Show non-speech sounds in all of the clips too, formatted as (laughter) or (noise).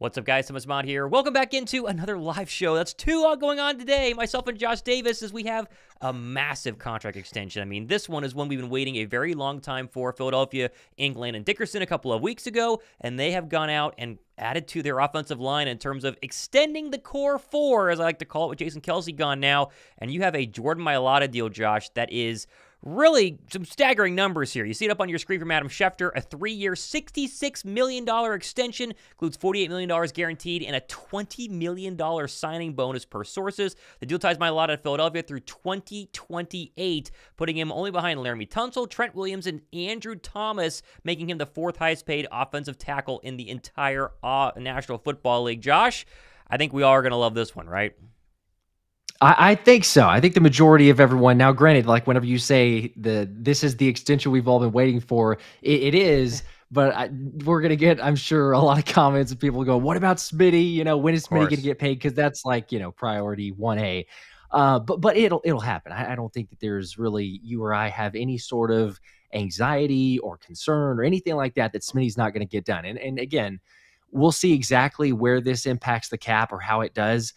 What's up, guys? Thomas Mott here. Welcome back into another live show. That's two uh, going on today. Myself and Josh Davis, as we have a massive contract extension. I mean, this one is one we've been waiting a very long time for. Philadelphia, England, and Dickerson a couple of weeks ago, and they have gone out and added to their offensive line in terms of extending the core four, as I like to call it, with Jason Kelce gone now. And you have a Jordan Mailata deal, Josh, that is really some staggering numbers here. You see it up on your screen from Adam Schefter. A three year, $66 million extension, includes $48 million guaranteed, and a $20 million signing bonus per sources. The deal ties Mailata at Philadelphia through 2028, putting him only behind Laremy Tunsil, Trent Williams, and Andrew Thomas, making him the fourth highest paid offensive tackle in the entire uh, National Football League. Josh, I think we all are going to love this one, right? I, I, think so. I think the majority of everyone now, granted, like whenever you say the this is the extension we've all been waiting for, it, it is. But I, we're gonna get, I'm sure, a lot of comments of people go, "What about Smitty? You know, when is Smitty gonna get paid? Because that's like you know priority one A." Uh, but but it'll it'll happen. I, I don't think that there's really you or I have any sort of anxiety or concern or anything like that that Smitty's not going to get done. And and again, we'll see exactly where this impacts the cap or how it does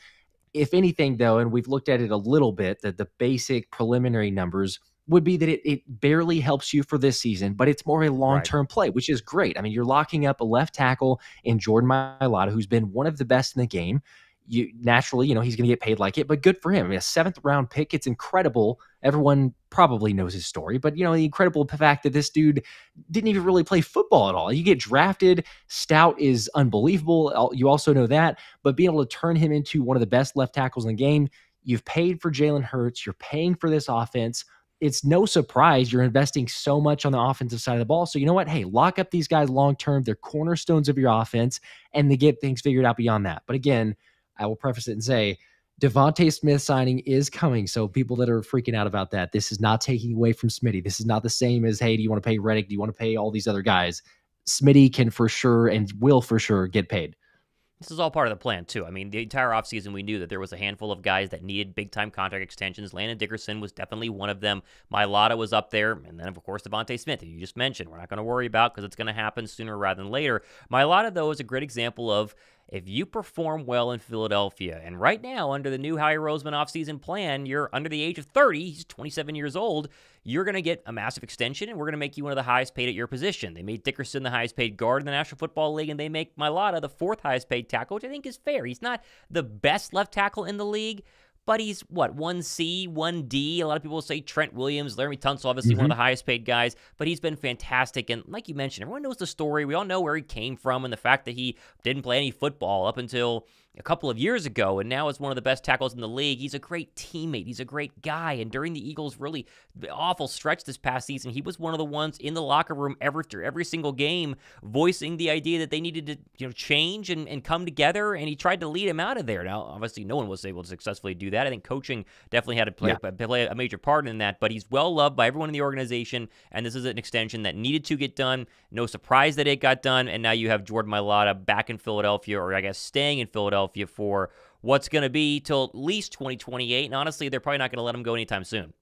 if anything, though, and we've looked at it a little bit, that the basic preliminary numbers would be that it, it barely helps you for this season, but it's more a long term right. play, which is great. I mean, you're locking up a left tackle in Jordan Mailata, who's been one of the best in the game you naturally, you know, he's going to get paid like it, but good for him. I mean, a seventh round pick, it's incredible. Everyone probably knows his story, but you know, the incredible fact that this dude didn't even really play football at all. You get drafted, stout is unbelievable. You also know that, but being able to turn him into one of the best left tackles in the game, you've paid for Jalen Hurts, you're paying for this offense. It's no surprise you're investing so much on the offensive side of the ball. So, you know what? Hey, lock up these guys long term. They're cornerstones of your offense, and they get things figured out beyond that. But again, I will preface it and say DeVonta Smith signing is coming. So people that are freaking out about that, this is not taking away from Smitty. This is not the same as, hey, do you want to pay Reddick? Do you want to pay all these other guys? Smitty can for sure and will for sure get paid. This is all part of the plan, too. I mean, the entire offseason, we knew that there was a handful of guys that needed big time contract extensions. Landon Dickerson was definitely one of them. Mailata was up there. And then, of course, DeVonta Smith, you just mentioned. We're not going to worry about because it's going to happen sooner rather than later. Mailata, though, is a great example of if you perform well in Philadelphia, and right now, under the new Howie Roseman offseason plan, you're under the age of 30, he's 27 years old, you're going to get a massive extension, and we're going to make you one of the highest paid at your position. They made Dickerson the highest paid guard in the National Football League, and they make Mailata the fourth highest paid tackle, which I think is fair. He's not the best left tackle in the league, but he's what one C, one D. A lot of people say Trent Williams, Laremy Tunsil, obviously mm-hmm. one of mm-hmm. the highest paid guys, but he's been fantastic. And like you mentioned, everyone knows the story. We all know where he came from and the fact that he didn't play any football up until a couple of years ago, and now is one of the best tackles in the league. He's a great teammate. He's a great guy. And during the Eagles' really awful stretch this past season, he was one of the ones in the locker room every every single game, voicing the idea that they needed to you know change and, and come together. And he tried to lead him out of there. Now, obviously, no one was able to successfully do that. I think coaching definitely had to play, yeah. play a major part in that. But he's well loved by everyone in the organization, and this is an extension that needed to get done. No surprise that it got done. And now you have Jordan Mailata back in Philadelphia, or I guess staying in Philadelphia Philadelphia for what's going to be till at least 2028. And honestly, they're probably not going to let him go anytime soon.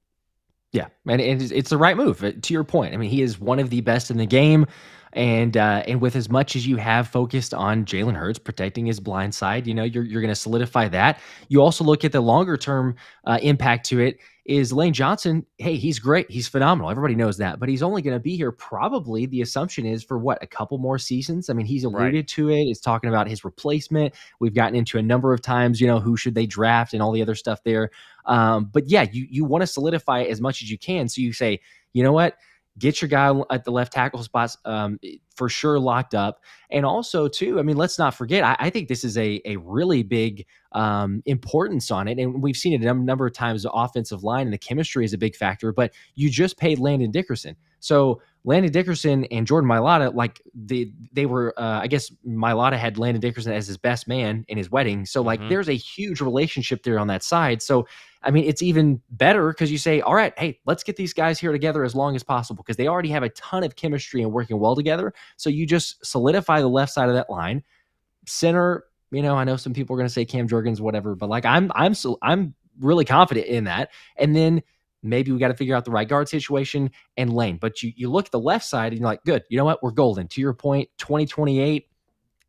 Yeah, and it's the right move. Uh, to your point, I mean, he is one of the best in the game, and uh, and with as much as you have focused on Jalen Hurts protecting his blind side, you know, you're you're going to solidify that. You also look at the longer term uh, impact to it is Lane Johnson. Hey, he's great. He's phenomenal. Everybody knows that, but he's only going to be here probably. The assumption is for what a couple more seasons. I mean, he's alluded right. to it. He's talking about his replacement. We've gotten into a number of times, you know, who should they draft and all the other stuff there. Um, but yeah, you you want to solidify it as much as you can. So you say, you know what? Get your guy at the left tackle spots um, for sure locked up. And also, too, I mean, let's not forget, I, I think this is a, a really big um, importance on it. And we've seen it a number of times the offensive line and the chemistry is a big factor, but you just paid Landon Dickerson. So Landon Dickerson and Jordan Mailata, like they they were, uh, I guess Mailata had Landon Dickerson as his best man in his wedding. So like, mm-hmm. there's a huge relationship there on that side. So I mean, it's even better because you say, all right, hey, let's get these guys here together as long as possible because they already have a ton of chemistry and working well together. So you just solidify the left side of that line. Center, you know, I know some people are going to say Cam Jurgens, whatever, but like I'm, I'm, so I'm really confident in that. And then maybe we got to figure out the right guard situation and lane. But you, you look at the left side and you're like, good, you know what? We're golden. To your point, 2028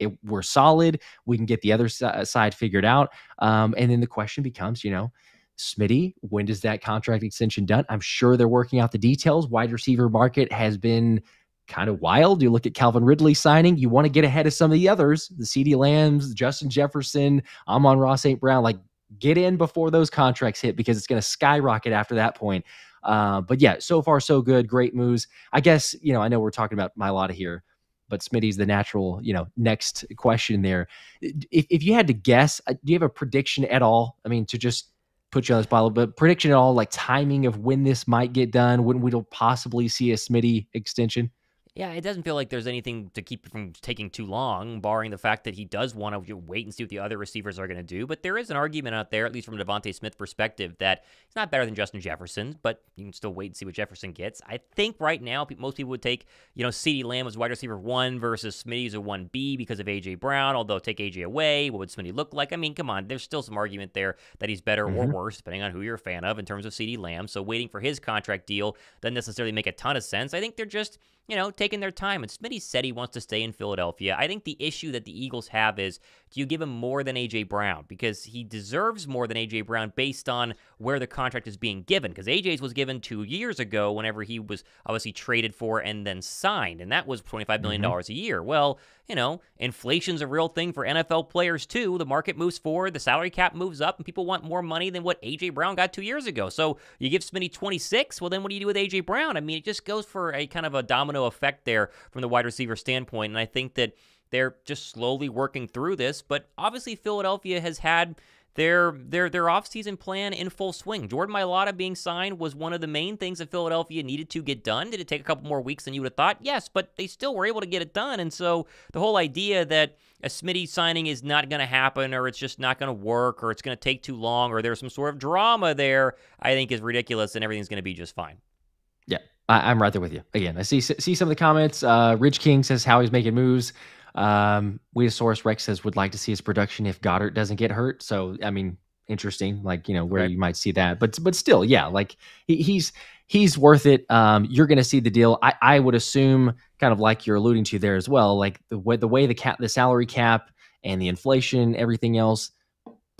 it, we're solid. We can get the other side figured out. Um, and then the question becomes, you know, Smitty, when does that contract extension done? I'm sure they're working out the details. Wide receiver market has been kind of wild. You look at Calvin Ridley signing, you want to get ahead of some of the others, the CeeDee Lambs, Justin Jefferson, Amon-Ra St. Brown. Like, get in before those contracts hit because it's going to skyrocket after that point. Uh, but yeah, so far so good. Great moves. I guess you know I know we're talking about Mailata here, but Smitty's the natural you know next question there. If if you had to guess, uh, do you have a prediction at all? I mean, to just put you on the spot, but prediction at all, like timing of when this might get done, when we'll possibly see a Smitty extension. Yeah, it doesn't feel like there's anything to keep from taking too long, barring the fact that he does want to wait and see what the other receivers are going to do. But there is an argument out there, at least from DeVonta Smith perspective, that he's not better than Justin Jefferson, but you can still wait and see what Jefferson gets. I think right now most people would take, you know, CeeDee Lamb as wide receiver one versus Smitty's a one B because of AJ Brown. Although take AJ away, what would Smitty look like? I mean, come on, there's still some argument there that he's better mm-hmm. or worse, depending on who you're a fan of in terms of CeeDee Lamb. So waiting for his contract deal doesn't necessarily make a ton of sense. I think they're just you know, taking their time. And Smitty said he wants to stay in Philadelphia. I think the issue that the Eagles have is do you give him more than A.J. Brown? Because he deserves more than A.J. Brown based on where the contract is being given. Because A.J.'s was given two years ago whenever he was obviously traded for and then signed. And that was $25 million mm-hmm. a year. Well, you know, inflation's a real thing for NFL players too. The market moves forward, the salary cap moves up, and people want more money than what A.J. Brown got two years ago. So you give Smitty 26, well, then what do you do with A.J. Brown? I mean, it just goes for a kind of a domino effect there from the wide receiver standpoint. And I think that they're just slowly working through this, but obviously Philadelphia has had their their their offseason plan in full swing. Jordan Mailata being signed was one of the main things that Philadelphia needed to get done. Did it take a couple more weeks than you would have thought? Yes, but they still were able to get it done. And so the whole idea that a Smitty signing is not going to happen or it's just not going to work or it's going to take too long or there's some sort of drama there, I think is ridiculous and everything's going to be just fine. Yeah, I, am right there with you. Again, I see see some of the comments. Uh, Ridge King says how he's making moves. Um, Weedosaurus Rex says would like to see his production if Goedert doesn't get hurt. So I mean, interesting. Like you know where right. you might see that, but but still, yeah, like he, he's he's worth it. Um, you're going to see the deal. I I would assume, kind of like you're alluding to there as well, like the way the way the cap the salary cap and the inflation, everything else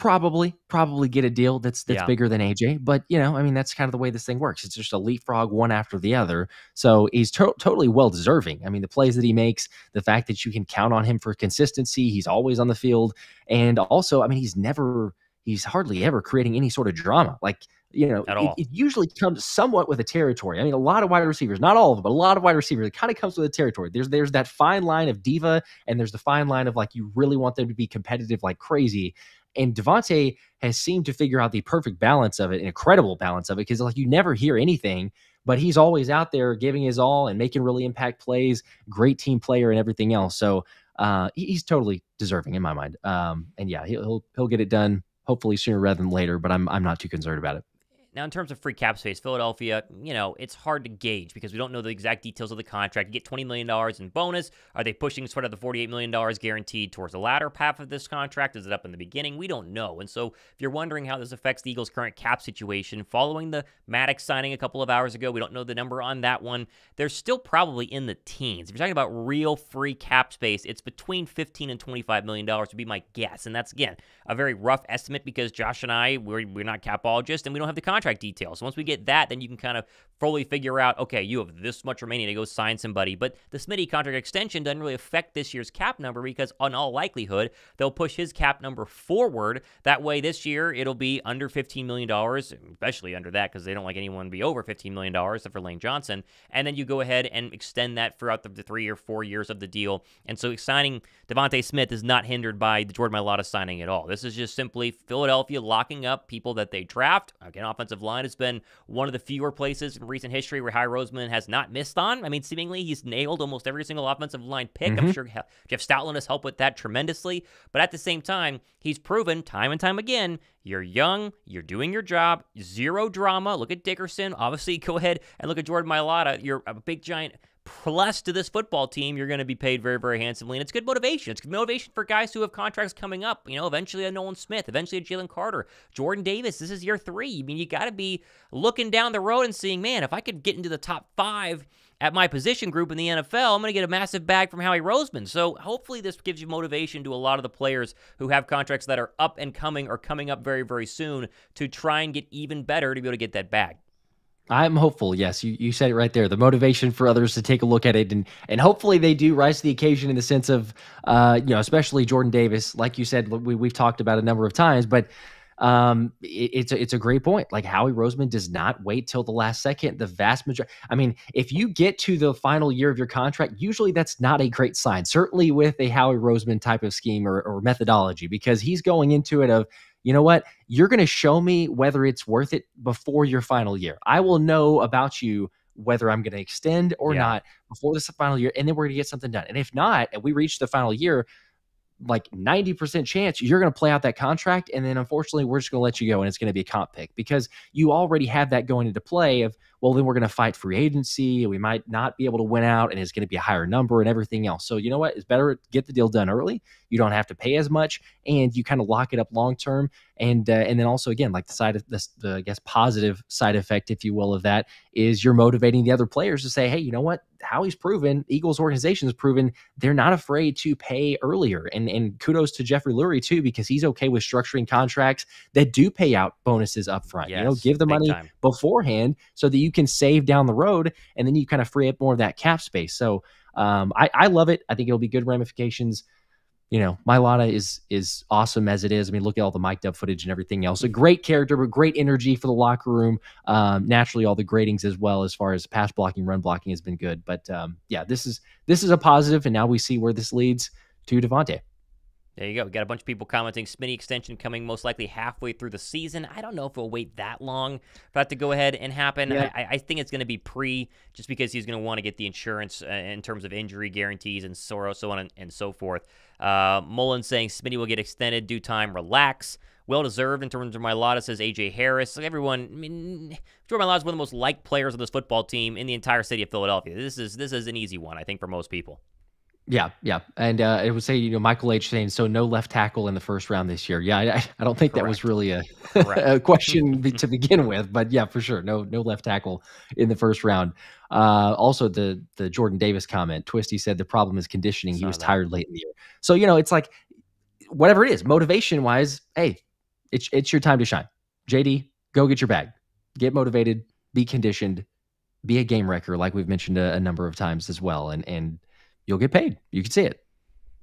probably probably get a deal that's that's yeah. bigger than AJ. But you know, I mean, that's kind of the way this thing works. It's just a leapfrog one after the other. So he's to- totally well deserving. I mean, the plays that he makes, the fact that you can count on him for consistency, he's always on the field, and also, I mean, he's never, he's hardly ever creating any sort of drama. Like you know, it, it, usually comes somewhat with a territory. I mean, a lot of wide receivers, not all of them, but a lot of wide receivers, it kind of comes with a territory. There's there's that fine line of diva, and there's the fine line of like you really want them to be competitive like crazy. And DeVonta has seemed to figure out the perfect balance of it, an incredible balance of it, because like you never hear anything, but he's always out there giving his all and making really impact plays, great team player and everything else. So uh, he's totally deserving in my mind. Um, and yeah, he'll he'll get it done hopefully sooner rather than later, but I'm I'm not too concerned about it. Now, in terms of free cap space, Philadelphia, you know, it's hard to gauge because we don't know the exact details of the contract. You get $20 million in bonus. Are they pushing sort of the $48 million guaranteed towards the latter half of this contract? Is it up in the beginning? We don't know. And so, if you're wondering how this affects the Eagles' current cap situation, following the Maddox signing a couple of hours ago, we don't know the number on that one. They're still probably in the teens. If you're talking about real free cap space, it's between 15 and $25 million would be my guess. And that's, again, a very rough estimate because Josh and I, we're, we're not capologists and we don't have the contract contract details. So once we get that, then you can kind of fully figure out, okay, you have this much remaining to go sign somebody. But the Smitty contract extension doesn't really affect this year's cap number because, on all likelihood, they'll push his cap number forward. That way, this year it'll be under $15 million, especially under that because they don't like anyone to be over $15 million except for Lane Johnson. And then you go ahead and extend that throughout the, three or four years of the deal. And so signing DeVonta Smith is not hindered by the Jordan Mailata signing at all. This is just simply Philadelphia locking up people that they draft. Again, offensive offensive line has been one of the fewer places in recent history where Howie Roseman has not missed on. I mean, seemingly he's nailed almost every single offensive line pick. Mm-hmm. I'm sure Jeff Stoutland has helped with that tremendously. But at the same time, he's proven time and time again you're young, you're doing your job, zero drama. Look at Dickerson. Obviously, (laughs) go ahead and look at Jordan Mailata. You're a big giant plus to this football team, you're going to be paid very, very handsomely. And it's good motivation. It's good motivation for guys who have contracts coming up. You know, eventually a Nolan Smith, eventually a Jalen Carter, Jordan Davis. This is year three. I mean, you got to be looking down the road and seeing, man, if I could get into the top five at my position group in the NFL, I'm going to get a massive bag from Howie Roseman. So hopefully this gives you motivation to a lot of the players who have contracts that are up and coming or coming up very, very soon to try and get even better to be able to get that bag. I'm hopeful. Yes, you, you said it right there. The motivation for others to take a look at it, and and hopefully they do rise to the occasion in the sense of, uh, you know, especially Jordan Davis. Like you said, we we've talked about a number of times, but um, it, it's a, it's a great point. Like Howie Roseman does not wait till the last second. The vast majority. I mean, if you get to the final year of your contract, usually that's not a great sign. Certainly with a Howie Roseman type of scheme or, or methodology, because he's going into it of you know what? You're going to show me whether it's worth it before your final year. I will know about you whether I'm going to extend or yeah. not before this final year, and then we're going to get something done. And if not, and we reach the final year, like 90% chance you're going to play out that contract and then unfortunately we're just going to let you go and it's going to be a comp pick because you already have that going into play of well then we're going to fight free agency we might not be able to win out and it's going to be a higher number and everything else. So you know what? It's better to get the deal done early. You don't have to pay as much and you kind of lock it up long term and uh, and then also again like the side of this the i guess positive side effect if you will of that is you're motivating the other players to say hey you know what Howie's proven Eagles organization has proven they're not afraid to pay earlier. And and kudos to Jeffrey Lurie too because he's okay with structuring contracts that do pay out bonuses up front yes, you know give the money time. beforehand so that you can save down the road and then you kind of free up more of that cap space. So um, I, I love it. I think it'll be good ramifications you know, Mailata is is awesome as it is. I mean, look at all the mic'd up footage and everything else. A great character, but great energy for the locker room. Um, naturally, all the gradings as well as far as pass blocking, run blocking has been good. But um, yeah, this is this is a positive, and now we see where this leads to DeVonta. There you go. We got a bunch of people commenting Smitty extension coming most likely halfway through the season. I don't know if it'll wait that long for that to go ahead and happen. Yeah. I, I, think it's going to be pre, just because he's going to want to get the insurance uh, in terms of injury guarantees and so, so on and, and so forth. Uh, Mullen saying Smitty will get extended due time. Relax. Well deserved in terms of Mailata, says AJ Harris. Like everyone, I mean, Jordan Mailata is one of the most liked players of this football team in the entire city of Philadelphia. This is this is an easy one, I think, for most people. Yeah, yeah, and uh, it would say you know Michael H saying so no left tackle in the first round this year. Yeah, I, I don't think Correct. that was really a, (laughs) a question to begin with, but yeah, for sure, no no left tackle in the first round. Uh, also, the the Jordan Davis comment, Twisty said the problem is conditioning. He was that. tired late in the year, so you know it's like whatever it is, motivation wise, hey, it's it's your time to shine. JD, go get your bag, get motivated, be conditioned, be a game wrecker, like we've mentioned a, a number of times as well, and and you'll get paid. You can see it.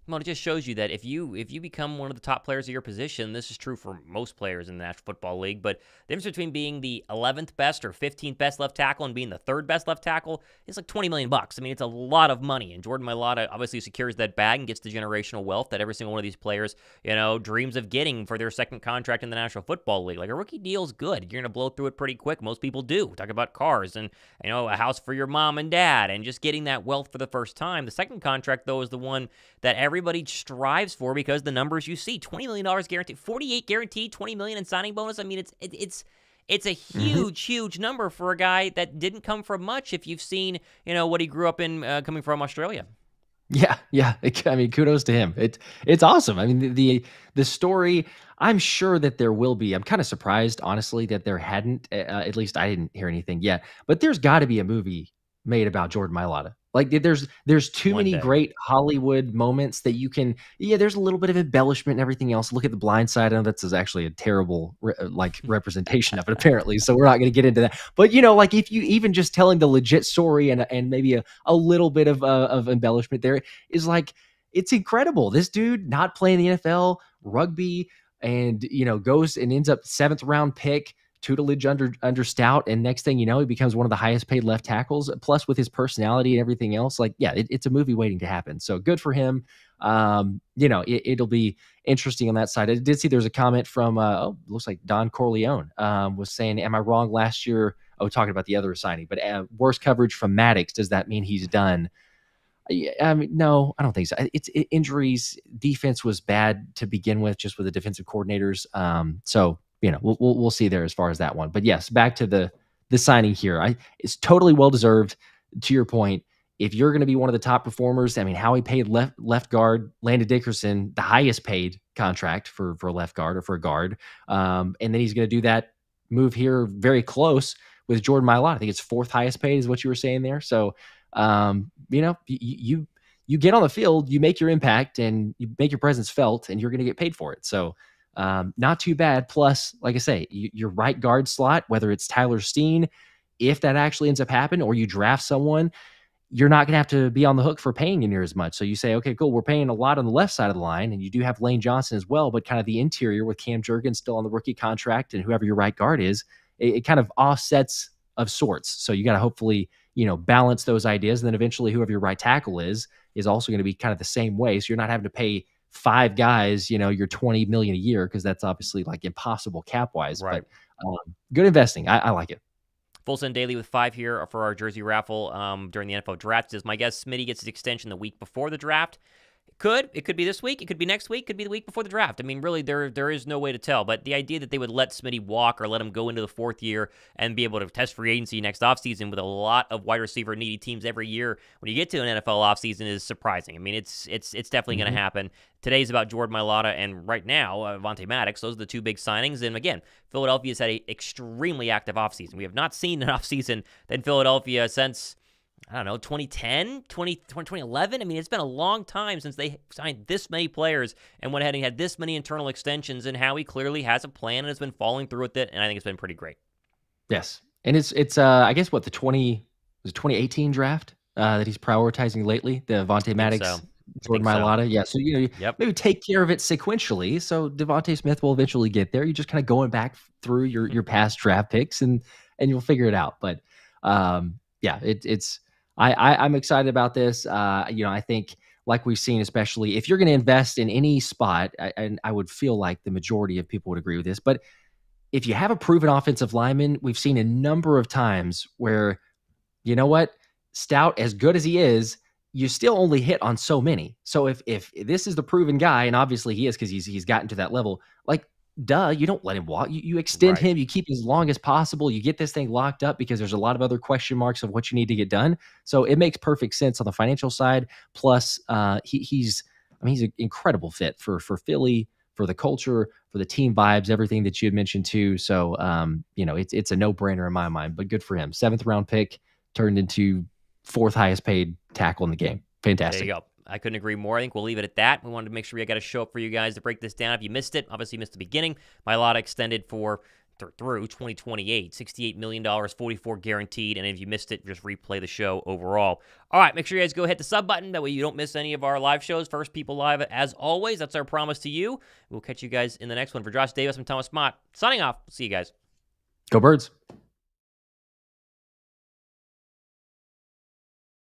Well, it just shows you that if you if you become one of the top players of your position, this is true for most players in the National Football League. But the difference between being the 11th best or 15th best left tackle and being the third best left tackle is like 20 million bucks. I mean, it's a lot of money. And Jordan Mailata obviously secures that bag and gets the generational wealth that every single one of these players, you know, dreams of getting for their second contract in the National Football League. Like a rookie deal is good. You're gonna blow through it pretty quick. Most people do. Talk about cars and you know a house for your mom and dad and just getting that wealth for the first time. The second contract though is the one that everybody strives for because the numbers you see, $20 million guaranteed, 48 guaranteed, 20 million in signing bonus. I mean, it's it, it's it's a mm-hmm. huge, mm-hmm. huge number for a guy that didn't come from much. If you've seen, you know, what he grew up in, uh, coming from Australia. Yeah, yeah. (laughs) I mean, kudos to him. It's it's awesome. I mean, the, the the, story. I'm sure that there will be. I'm kind of surprised, honestly, that there hadn't. Uh, at least I didn't hear anything yet. But there's got to be a movie made about Jordan Mailata. Like there's there's too One many day. great Hollywood moments that you can yeah there's a little bit of embellishment and everything else. Look at the Blind Side. I know that's actually a terrible re- uh, like (laughs) representation of it apparently. So we're not going to get into that. But you know like if you even just telling the legit story and and maybe a, a little bit of uh, of embellishment there is like it's incredible. This dude not playing the NFL, rugby, and you know goes and ends up seventh round pick tutelage under under Stout, and next thing you know, he becomes one of the highest paid left tackles. Plus, with his personality and everything else, like yeah, it, it's a movie waiting to happen. So good for him. Um, you know, it, will be interesting on that side. I did see there's a comment from uh, oh, looks like Don Corleone um, was saying, "Am I wrong? Last year, oh, talking about the other signing, but uh, worst coverage from Maddox. Does that mean he's done?" I mean, no, I don't think so. It's it, injuries. Defense was bad to begin with, just with the defensive coordinators. Um, so you know, we'll, we'll, we'll see there as far as that one. But yes, back to the the signing here. I it's totally well deserved. To your point, if you're going to be one of the top performers, I mean, Howie paid left left guard Landon Dickerson the highest paid contract for for a left guard or for a guard, um, and then he's going to do that move here very close with Jordan Mailata. I think it's fourth highest paid is what you were saying there. So um, you know, you, you you get on the field, you make your impact, and you make your presence felt, and you're going to get paid for it. So, um, not too bad. Plus, like I say, you, your right guard slot, whether it's Tyler Steen, if that actually ends up happening, or you draft someone, you're not going to have to be on the hook for paying near as much. So you say, okay, cool, we're paying a lot on the left side of the line, and you do have Lane Johnson as well, but kind of the interior with Cam Jurgens still on the rookie contract and whoever your right guard is, it, it kind of offsets of sorts. So you got to hopefully you know balance those ideas, and then eventually whoever your right tackle is is also going to be kind of the same way. So you're not having to pay five guys, you know, your 20 million a year because that's obviously like impossible cap wise. Right. But um, good investing. I, I like it. Full send daily with five here for our jersey raffle um, during the NFL draft. Is my guess Smitty gets his extension the week before the draft. Could it could be this week? It could be next week. Could be the week before the draft. I mean, really, there there is no way to tell. But the idea that they would let Smitty walk or let him go into the fourth year and be able to test free agency next offseason with a lot of wide receiver needy teams every year when you get to an NFL offseason is surprising. I mean, it's it's it's definitely mm-hmm. going to happen. Today's about Jordan Mailata and right now uh, Avonte Maddox. Those are the two big signings. And again, Philadelphia's had an extremely active offseason. We have not seen an (laughs) offseason in Philadelphia since I don't know, 2010, 20, 2011. I mean, it's been a long time since they signed this many players and went ahead and had this many internal extensions. And Howie clearly has a plan and has been following through with it. And I think it's been pretty great. Yes. And it's, it's, uh, I guess what the 20, was 2018 draft uh, that he's prioritizing lately, the Avonte Maddox. So. Jordan Mailata, so. yeah. So you know, yep. maybe take care of it sequentially. So DeVonta Smith will eventually get there. You're just kind of going back through your your mm-hmm. past draft picks, and and you'll figure it out. But um, yeah, it, it's I, I am excited about this. Uh, you know, I think like we've seen, especially if you're going to invest in any spot, I, and I would feel like the majority of people would agree with this, but if you have a proven offensive lineman, we've seen a number of times where, you know what, Stout, as good as he is, you still only hit on so many. So if if this is the proven guy, and obviously he is because he's he's gotten to that level, like duh, you don't let him walk. You, you extend right. him, you keep as long as possible. You get this thing locked up because there's a lot of other question marks of what you need to get done. So it makes perfect sense on the financial side. Plus, uh, he, he's, I mean, he's an incredible fit for for Philly, for the culture, for the team vibes, everything that you had mentioned too. So, um, you know, it's it's a no brainer in my mind. But good for him. Seventh round pick turned into fourth highest paid tackle in the game. Fantastic. There you go. I couldn't agree more. I think we'll leave it at that. We wanted to make sure we got a show up for you guys to break this down. If you missed it, obviously missed the beginning. Mailata extended for through 2028, $68 million, 44 guaranteed. And if you missed it, just replay the show overall. All right, make sure you guys go hit the sub button. That way you don't miss any of our live shows. First People Live, as always. That's our promise to you. We'll catch you guys in the next one. For Josh Davis, I'm Thomas Mott. Signing off. See you guys. Go Birds.